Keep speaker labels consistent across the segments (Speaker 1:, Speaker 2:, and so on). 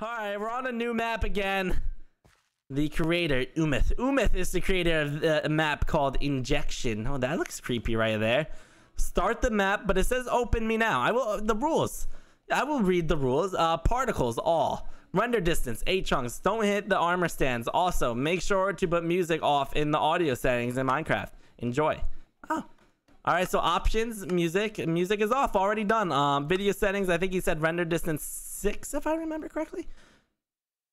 Speaker 1: All right, we're on a new map again. The creator, Umith. Umith is the creator of the map called Injection. Oh, that looks creepy right there. Start the map, but it says open me now. I will, the rules. I will read the rules. Uh, particles, all. Render distance, 8 chunks. Don't hit the armor stands. Also, make sure to put music off in the audio settings in Minecraft. Enjoy. Oh. All right, so options, music. Music is off, already done. Um, video settings, I think he said render distance 6, if I remember correctly.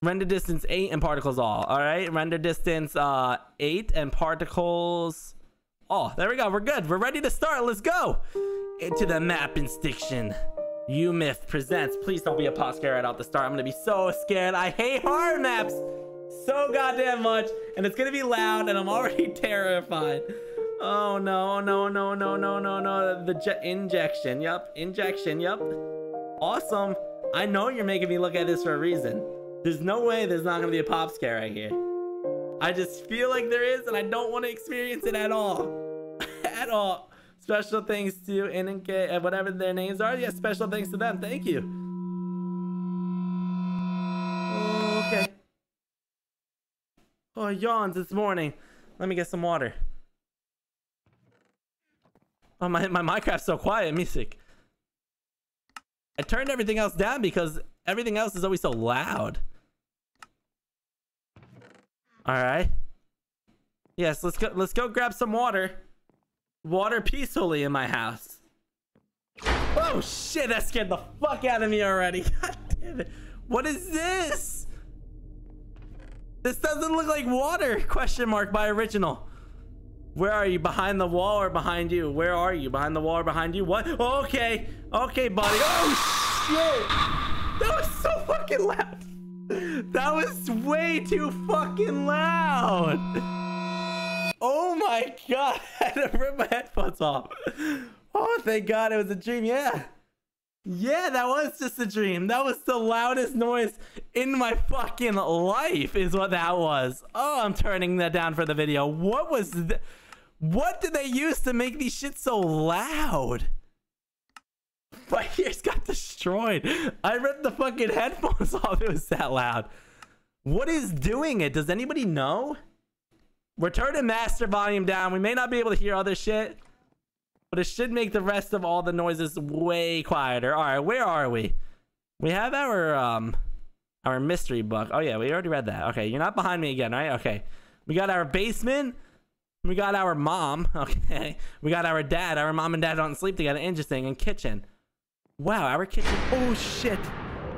Speaker 1: Render distance 8 and particles all. All right, render distance uh, 8 and particles... Oh, there we go. We're good. We're ready to start. Let's go. Into the map instinction. UMIF presents. Please don't be a pop scare right off the start. I'm going to be so scared. I hate horror maps so goddamn much. And it's going to be loud and I'm already terrified. Oh, no, no, no, no, no, no, no. The injection. Yep. Injection. Yep. Awesome. I know you're making me look at this for a reason. There's no way there's not to be a pop scare right here. I just feel like there is and I don't want to experience it at all. at all. Special thanks to NK, and whatever their names are. Yeah, special thanks to them. Thank you. Oh, okay. Oh, yawns this morning. Let me get some water. Oh, my, my Minecraft's so quiet. Music. I turned everything else down because everything else is always so loud. All right. Yes, let's go. Let's go grab some water. Water peacefully in my house. Oh shit! That scared the fuck out of me already. God damn it! What is this? This doesn't look like water. Question mark by original. Where are you? Behind the wall or behind you? Where are you? Behind the wall or behind you? What? Okay. Okay, buddy. Oh, shit. That was so fucking loud. That was way too fucking loud. Oh my god. I had to rip my headphones off. Oh, thank god it was a dream. Yeah. Yeah, that was just a dream. That was the loudest noise in my fucking life is what that was. Oh, I'm turning that down for the video. What was th what did they use to make these shit so loud? My ears got destroyed. I ripped the fucking headphones off. It was that loud. What is doing it? Does anybody know? We're turning master volume down. We may not be able to hear other shit. But it should make the rest of all the noises way quieter. All right, where are we? We have our um our mystery book. Oh yeah, we already read that. Okay, you're not behind me again, right? Okay. We got our basement. We got our mom. Okay. We got our dad. Our mom and dad don't sleep together. Interesting. And kitchen. Wow, our kitchen. Oh, shit.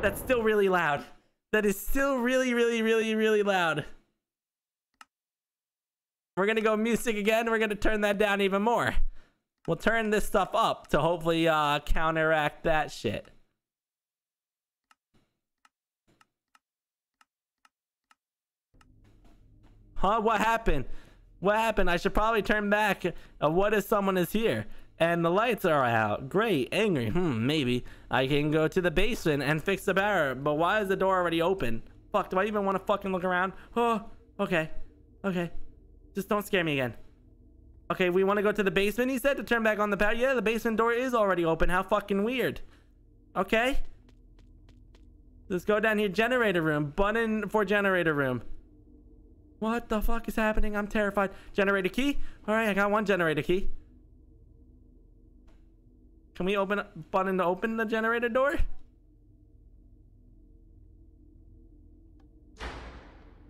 Speaker 1: That's still really loud. That is still really, really, really, really loud. We're going to go music again. We're going to turn that down even more. We'll turn this stuff up to hopefully uh, counteract that shit. Huh? What happened? What happened? I should probably turn back. Uh, what if someone is here? And the lights are out. Great. Angry. Hmm, maybe. I can go to the basement and fix the barrier. But why is the door already open? Fuck, do I even want to fucking look around? Oh, okay. Okay. Just don't scare me again. Okay, we want to go to the basement, he said, to turn back on the power. Yeah, the basement door is already open. How fucking weird. Okay. Let's go down here. Generator room. Button for generator room. What the fuck is happening? I'm terrified. Generator key? Alright, I got one generator key. Can we open a button to open the generator door?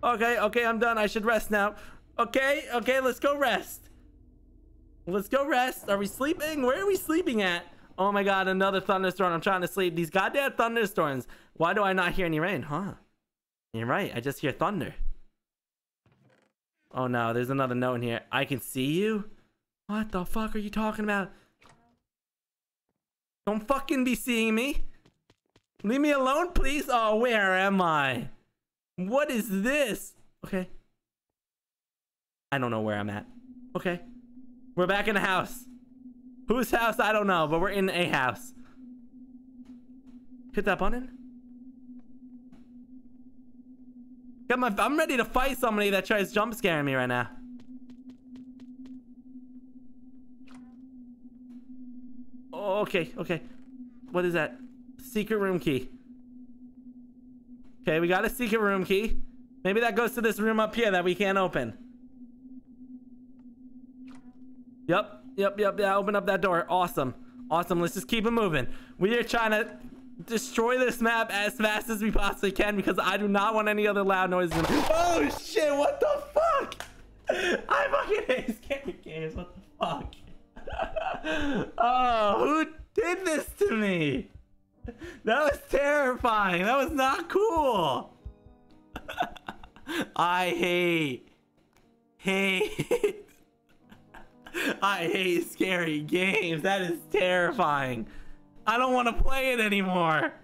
Speaker 1: Okay, okay, I'm done. I should rest now. Okay, okay, let's go rest. Let's go rest. Are we sleeping? Where are we sleeping at? Oh my god, another thunderstorm. I'm trying to sleep. These goddamn thunderstorms. Why do I not hear any rain? Huh? You're right. I just hear thunder. Oh no, there's another note in here. I can see you? What the fuck are you talking about? Don't fucking be seeing me. Leave me alone, please. Oh, where am I? What is this? Okay. I don't know where I'm at. Okay. We're back in the house. Whose house? I don't know, but we're in a house. Hit that button. I'm ready to fight somebody that tries jump scaring me right now. Oh, okay, okay. What is that? Secret room key. Okay, we got a secret room key. Maybe that goes to this room up here that we can't open. Yep, yep, yep, yeah, open up that door. Awesome. Awesome, let's just keep it moving. We are trying to destroy this map as fast as we possibly can because I do not want any other loud noises. Oh shit, what the fuck? I fucking hate scary games, what the fuck? oh, who did this to me? That was terrifying. That was not cool. I hate, hate, I hate scary games. That is terrifying. I don't want to play it anymore.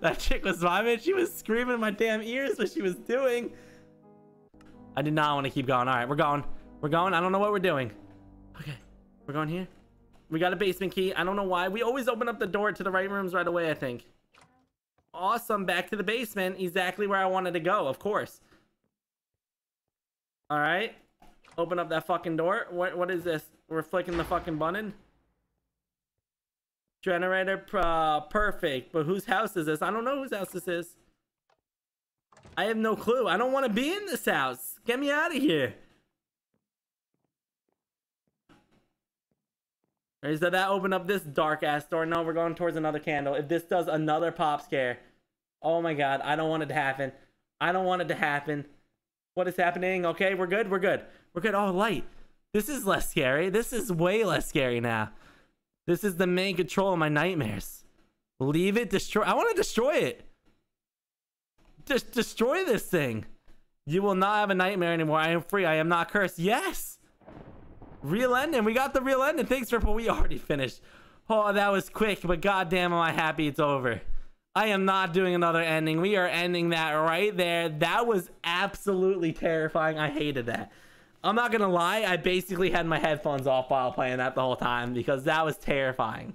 Speaker 1: That chick was vibing. She was screaming in my damn ears what she was doing. I did not want to keep going. All right, we're going. We're going. I don't know what we're doing. Okay, we're going here. We got a basement key. I don't know why. We always open up the door to the right rooms right away, I think. Awesome. Back to the basement. Exactly where I wanted to go, of course. All right. Open up that fucking door. What? What is this? We're flicking the fucking button. Generator uh, perfect. But whose house is this? I don't know whose house this is. I have no clue. I don't want to be in this house. Get me out of here. Is that that open up this dark ass door? No, we're going towards another candle. If this does another pop scare. Oh my god, I don't want it to happen. I don't want it to happen. What is happening? Okay, we're good. We're good. We're good. Oh, light. This is less scary. This is way less scary now. This is the main control of my nightmares. Leave it, destroy. I want to destroy it. Just destroy this thing. You will not have a nightmare anymore. I am free. I am not cursed. Yes. Real ending. We got the real ending. Thanks for, we already finished. Oh, that was quick, but goddamn am I happy it's over. I am not doing another ending. We are ending that right there. That was absolutely terrifying. I hated that. I'm not gonna lie, I basically had my headphones off while playing that the whole time because that was terrifying.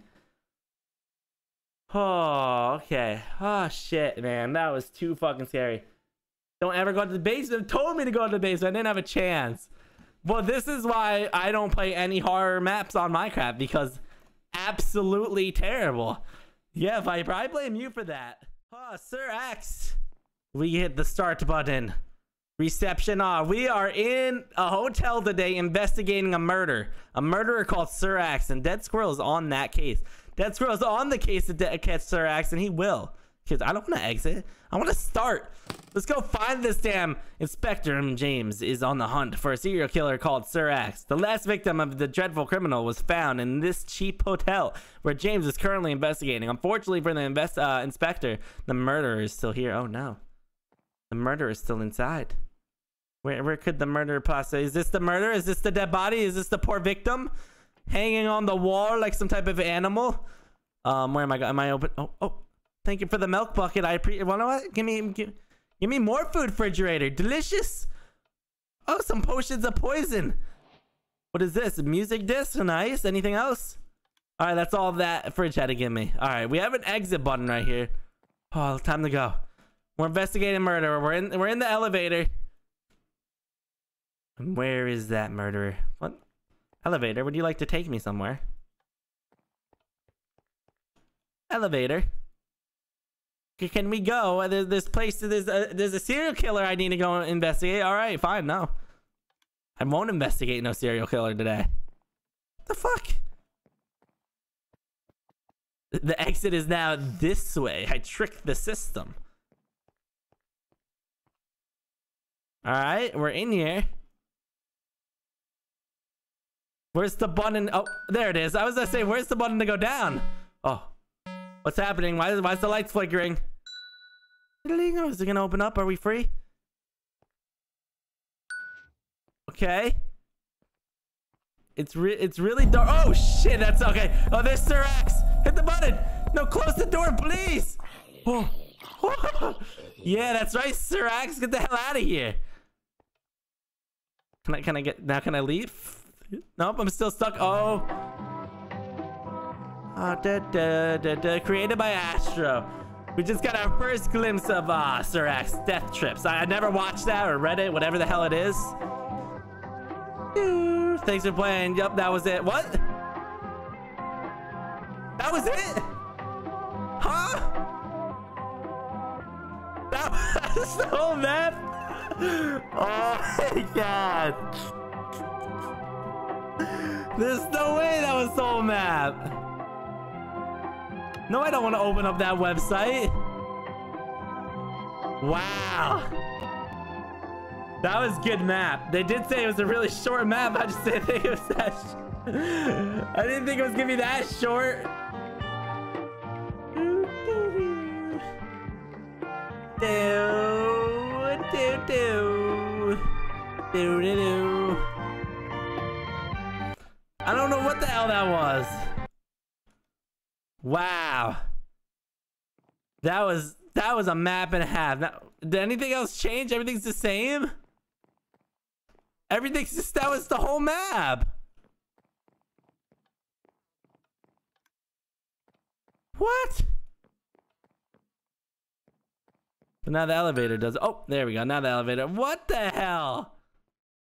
Speaker 1: Oh, okay. Oh, shit, man. That was too fucking scary. Don't ever go to the basement. Told me to go to the basement. I didn't have a chance. Well, this is why I don't play any horror maps on Minecraft because absolutely terrible. Yeah, Viper, I blame you for that. Oh, Sir Axe. We hit the start button. Reception off. We are in a hotel today investigating a murder. A murderer called Sir Axe, and Dead Squirrel is on that case. Dead Squirrel's on the case to catch Sir Axe, and he will. Because I don't want to exit. I want to start. Let's go find this damn Inspector James is on the hunt for a serial killer called Sir Axe. The last victim of the dreadful criminal was found in this cheap hotel where James is currently investigating. Unfortunately for the invest uh, inspector, the murderer is still here. Oh no. The murderer is still inside. Where, where could the murder possibly? Is this the murder? Is this the dead body? Is this the poor victim? hanging on the wall like some type of animal. Um, where am I? Am I open? Oh, oh, thank you for the milk bucket. I appreciate. Well, know what? Give me, give, give me more food, refrigerator. Delicious. Oh, some potions of poison. What is this? Music disc? Nice. Anything else? All right, that's all that fridge had to give me. All right, we have an exit button right here. Oh, time to go. We're investigating murder. We're in. We're in the elevator. Where is that murderer? What? Elevator, would you like to take me somewhere? Elevator. Can we go? Uh, there's this place. There's a, there's a serial killer I need to go investigate. All right, fine. No, I won't investigate no serial killer today. The fuck? The exit is now this way. I tricked the system. All right, we're in here. Where's the button? Oh, there it is. I was gonna say, where's the button to go down? Oh, what's happening? Why is, why is the lights flickering? Oh, is it gonna open up? Are we free? Okay. It's re it's really dark. Oh shit, that's okay. Oh, there's Sir Axe. Hit the button. No, close the door, please. Oh. yeah, that's right, Sir Axe. Get the hell out of here. Can I can I get now? Can I leave? Nope, I'm still stuck. Oh. Uh, da, da, da, da, created by Astro. We just got our first glimpse of uh, Sir Axe Death Trips. I, I never watched that or read it, whatever the hell it is. Thanks for playing. Yup, that was it. What? That was it? Huh? That's the whole map? Oh my god. There's no way that was whole map. No, I don't want to open up that website. Wow. That was good map. They did say it was a really short map. I just didn't think it was that I didn't think it was gonna be that short. Do, do, do. Do, do, do. What the hell that was. Wow. That was that was a map and a half. Now, did anything else change? Everything's the same? Everything's just that was the whole map. What? But now the elevator does. Oh, there we go. Now the elevator. What the hell?